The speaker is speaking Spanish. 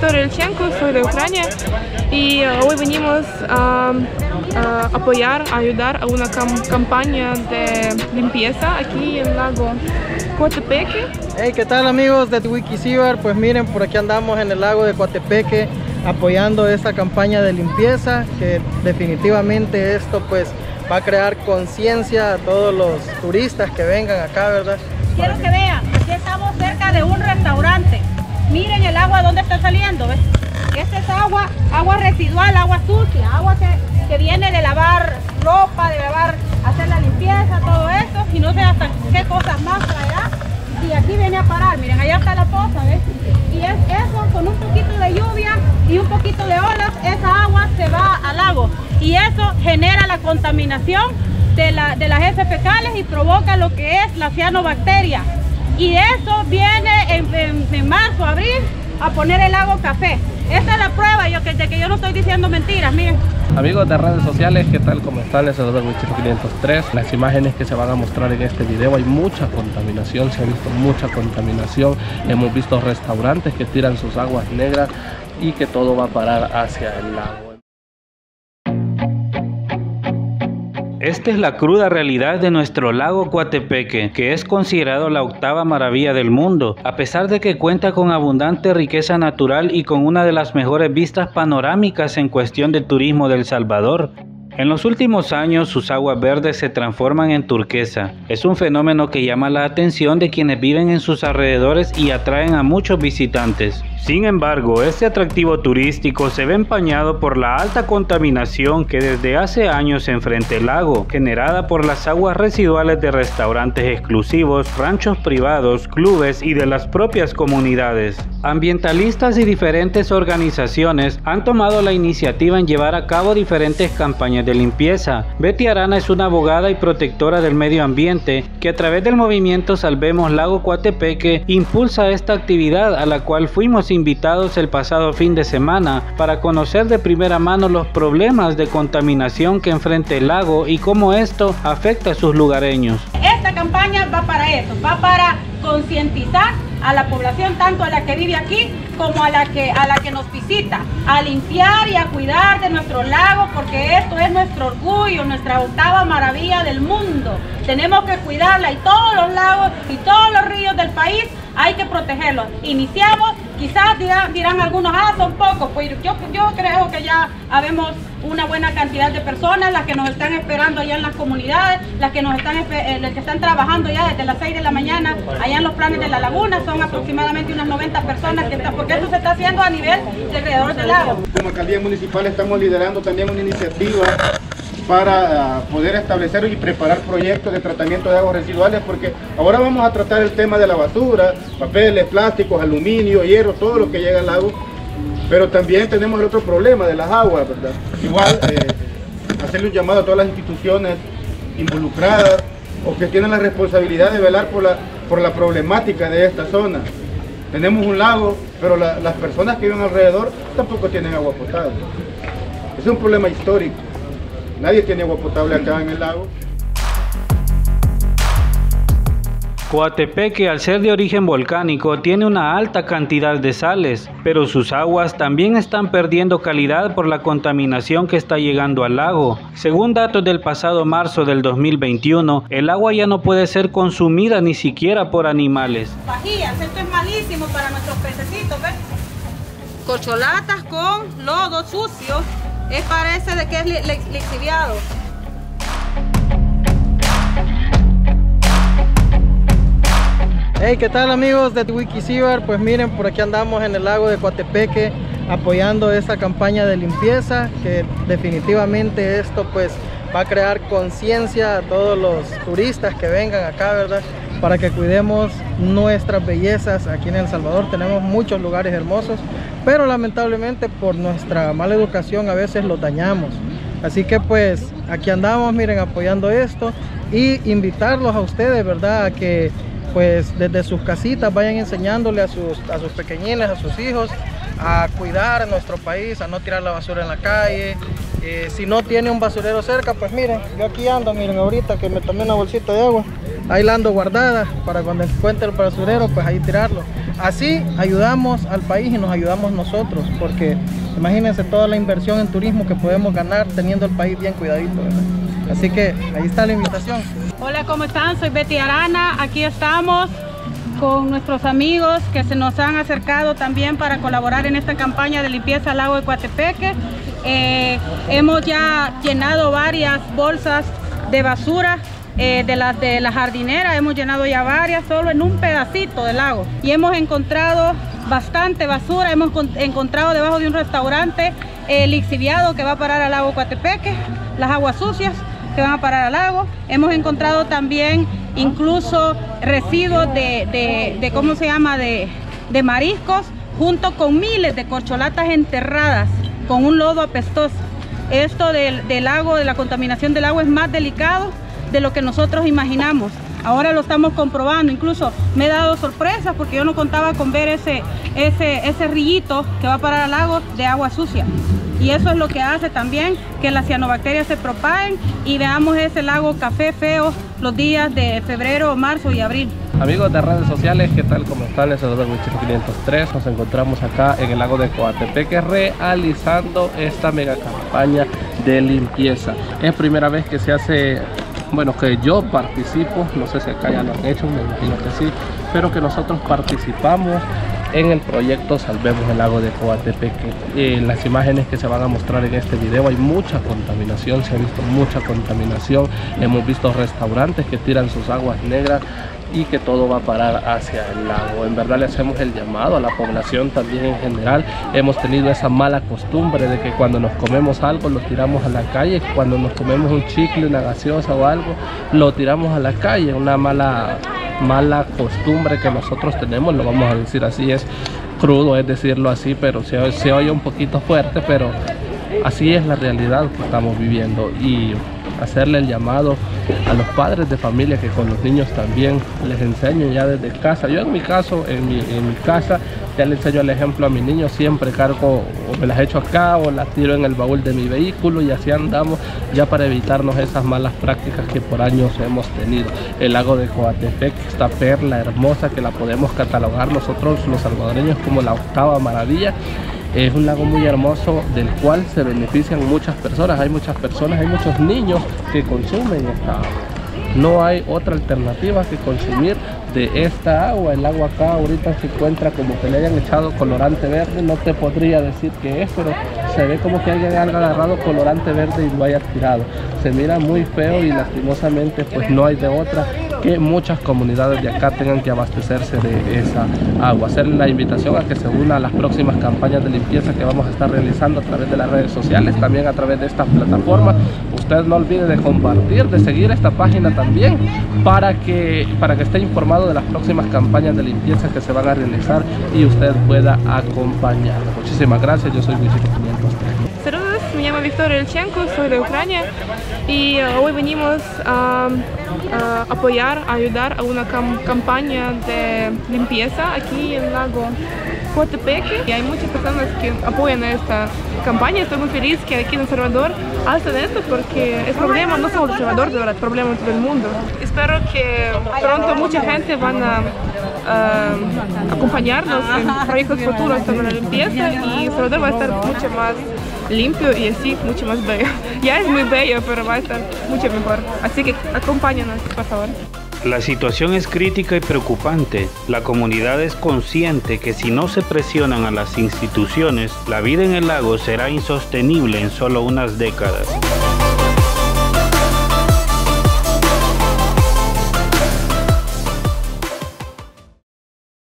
Relchenko, soy de Ucrania y uh, hoy venimos a, a apoyar, a ayudar a una cam- campaña de limpieza aquí en el lago Coatepeque. Hey, ¿qué tal amigos de Wikisibar? Pues miren, por aquí andamos en el lago de Coatepeque apoyando esta campaña de limpieza que definitivamente esto pues va a crear conciencia a todos los turistas que vengan acá, ¿verdad? Quiero que vean, Miren el agua donde está saliendo, ¿ves? Esta es agua, agua residual, agua sucia, agua que, que viene de lavar ropa, de lavar, hacer la limpieza, todo esto, y no sé hasta qué cosas más traerá. Y aquí viene a parar, miren, allá está la poza, ¿ves? Y es eso, con un poquito de lluvia y un poquito de olas, esa agua se va al lago. Y eso genera la contaminación de, la- de las heces fecales y provoca lo que es la cianobacteria. Y eso viene en, marzo, abril, a poner el lago café. Esta es la prueba yo, que, de que yo no estoy diciendo mentiras, miren. Amigos de redes sociales, ¿qué tal? ¿Cómo están? Les saluda Wichito 503. Las imágenes que se van a mostrar en este video hay mucha contaminación, se ha visto mucha contaminación. Hemos visto restaurantes que tiran sus aguas negras y que todo va a parar hacia el lago. Esta es la cruda realidad de nuestro lago Coatepeque, que es considerado la octava maravilla del mundo, a pesar de que cuenta con abundante riqueza natural y con una de las mejores vistas panorámicas en cuestión de turismo del Salvador. En los últimos años sus aguas verdes se transforman en turquesa. Es un fenómeno que llama la atención de quienes viven en sus alrededores y atraen a muchos visitantes. Sin embargo, este atractivo turístico se ve empañado por la alta contaminación que desde hace años enfrenta el lago, generada por las aguas residuales de restaurantes exclusivos, ranchos privados, clubes y de las propias comunidades. Ambientalistas y diferentes organizaciones han tomado la iniciativa en llevar a cabo diferentes campañas de limpieza. Betty Arana es una abogada y protectora del medio ambiente que a través del movimiento Salvemos Lago Coatepeque impulsa esta actividad a la cual fuimos invitados el pasado fin de semana para conocer de primera mano los problemas de contaminación que enfrenta el lago y cómo esto afecta a sus lugareños. Esta campaña va para eso, va para concientizar a la población, tanto a la que vive aquí como a la que, a la que nos visita, a limpiar y a cuidar de nuestro lago, porque esto es nuestro orgullo, nuestra octava maravilla del mundo. Tenemos que cuidarla y todos los lagos y todos los ríos del país hay que protegerlos. Iniciamos, quizás dirán, algunos, ah, son pocos, pues yo, creo que ya habemos una buena cantidad de personas, las que nos están esperando allá en las comunidades, las que nos están, eh, las que están trabajando ya desde las 6 de la mañana allá en los planes de la laguna, son aproximadamente unas 90 personas que están, porque esto se está haciendo a nivel de alrededor del lago. Como alcaldía municipal estamos liderando también una iniciativa para ah, poder establecer y preparar proyectos de tratamiento de aguas residuales porque ahora vamos a tratar el tema de la basura, papeles, plásticos, aluminio, hierro, todo lo que llega al lago. Pero también tenemos el otro problema de las aguas, ¿verdad? Igual eh, hacerle un llamado a todas las instituciones involucradas o que tienen la responsabilidad de velar por la, por la problemática de esta zona. Tenemos un lago, pero la- las personas que viven alrededor tampoco tienen agua potable. Es un problema histórico. Nadie tiene agua potable acá en el lago. Coatepeque, al ser de origen volcánico, tiene una alta cantidad de sales, pero sus aguas también están perdiendo calidad por la contaminación que está llegando al lago. Según datos del pasado marzo del 2021, el agua ya no puede ser consumida ni siquiera por animales. Esto es malísimo para nuestros pececitos, ¿ves? Corcholatas con lodo sucio, es parece de que es li- li- lixiviado. Hey, ¿qué tal amigos de Wikisibar? Pues miren, por aquí andamos en el lago de Coatepeque apoyando esta campaña de limpieza que definitivamente esto pues va a crear conciencia a todos los turistas que vengan acá, ¿verdad? Para que cuidemos nuestras bellezas aquí en El Salvador. Tenemos muchos lugares hermosos, pero lamentablemente por nuestra mala educación a veces los dañamos. Así que pues aquí andamos, miren, apoyando esto y invitarlos a ustedes, ¿verdad? A que pues desde sus casitas vayan enseñándole a sus, a sus pequeñines, a sus hijos, a cuidar nuestro país, a no tirar la basura en la calle. Eh, si no tiene un basurero cerca, pues miren, yo aquí ando, miren ahorita que me tomé una bolsita de agua. Ahí la guardada para cuando encuentre el basurero, pues ahí tirarlo. Así ayudamos al país y nos ayudamos nosotros, porque imagínense toda la inversión en turismo que podemos ganar teniendo el país bien cuidadito, Así que ahí está la invitación. Hola, ¿cómo están? Soy Betty Arana, aquí estamos con nuestros amigos que se nos han acercado también para colaborar en esta campaña de limpieza al lago de Coatepeque. Eh, hemos ya llenado varias bolsas de basura eh, de, las de la jardinera, hemos llenado ya varias solo en un pedacito del lago y hemos encontrado bastante basura, hemos encontrado debajo de un restaurante el lixiviado que va a parar al lago Coatepeque, las aguas sucias que van a parar al lago. Hemos encontrado también incluso residuos de, de, ¿cómo se llama?, de, de mariscos, junto con miles de corcholatas enterradas con un lodo apestoso. Esto del, del lago, de la contaminación del agua es más delicado de lo que nosotros imaginamos. Ahora lo estamos comprobando, incluso me he dado sorpresas porque yo no contaba con ver ese, ese, ese rillito que va a parar al lago de agua sucia y eso es lo que hace también que las cianobacterias se propaguen y veamos ese lago café feo los días de febrero, marzo y abril. Amigos de redes sociales, ¿qué tal? ¿Cómo están? Les saluda 503. Nos encontramos acá en el lago de Coatepeque realizando esta mega campaña de limpieza. Es primera vez que se hace bueno, que yo participo, no sé si acá ya lo han hecho, me imagino que sí, pero que nosotros participamos en el proyecto Salvemos el Lago de Coatepeque. En las imágenes que se van a mostrar en este video hay mucha contaminación, se ha visto mucha contaminación, hemos visto restaurantes que tiran sus aguas negras y que todo va a parar hacia el lago. En verdad le hacemos el llamado a la población también en general. Hemos tenido esa mala costumbre de que cuando nos comemos algo lo tiramos a la calle, cuando nos comemos un chicle, una gaseosa o algo, lo tiramos a la calle, una mala mala costumbre que nosotros tenemos, lo vamos a decir así, es crudo, es decirlo así, pero se, se oye un poquito fuerte, pero así es la realidad que estamos viviendo y hacerle el llamado a los padres de familia que con los niños también les enseñen ya desde casa. Yo en mi caso, en mi, casa, ya le enseño el ejemplo a mi niño, siempre cargo o me las echo acá o las tiro en el baúl de mi vehículo y así andamos ya para evitarnos esas malas prácticas que por años hemos tenido. El lago de Coatepec, esta perla hermosa que la podemos catalogar nosotros los salvadoreños como la octava maravilla es un lago muy hermoso del cual se benefician muchas personas. Hay muchas personas, hay muchos niños que consumen esta agua. No hay otra alternativa que consumir de esta agua. El agua acá ahorita se encuentra como que le hayan echado colorante verde. No te podría decir que es, pero se ve como que alguien haya agarrado colorante verde y lo haya tirado. Se mira muy feo y lastimosamente pues no hay de otra que muchas comunidades de acá tengan que abastecerse de esa agua. Hacer la invitación a que se una a las próximas campañas de limpieza que vamos a estar realizando a través de las redes sociales, también a través de esta plataforma. Usted no olvide de compartir, de seguir esta página también para que, para que esté informado de las próximas campañas de limpieza que se van a realizar y usted pueda acompañar. Muchísimas gracias, yo soy Luis 503. Me llamo Victoria Elchenko, soy de Ucrania y uh, hoy venimos a apoyar, ayudar a una campaña de limpieza aquí en el lago Coatepeque y hay muchas personas que apoyan esta campaña. Estoy muy feliz que aquí en El Salvador hacen esto porque es problema no solo de El Salvador, de verdad, problema en todo el mundo. Espero que pronto mucha gente van a acompañarnos en proyectos futuros sobre la limpieza y Salvador va a estar mucho más limpio y así mucho más bello. Ya es muy bello, pero va a estar mucho mejor. Así que acompáñanos, por favor. La situación es crítica y preocupante. La comunidad es consciente que si no se presionan a las instituciones, la vida en el lago será insostenible en solo unas décadas.